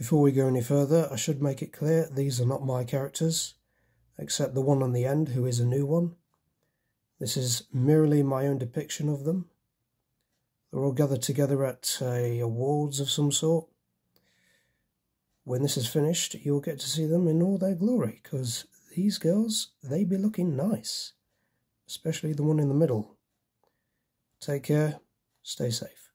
Before we go any further, I should make it clear these are not my characters, except the one on the end who is a new one. This is merely my own depiction of them. They're all gathered together at a awards of some sort. When this is finished, you'll get to see them in all their glory, because these girls, they be looking nice. Especially the one in the middle. Take care, stay safe.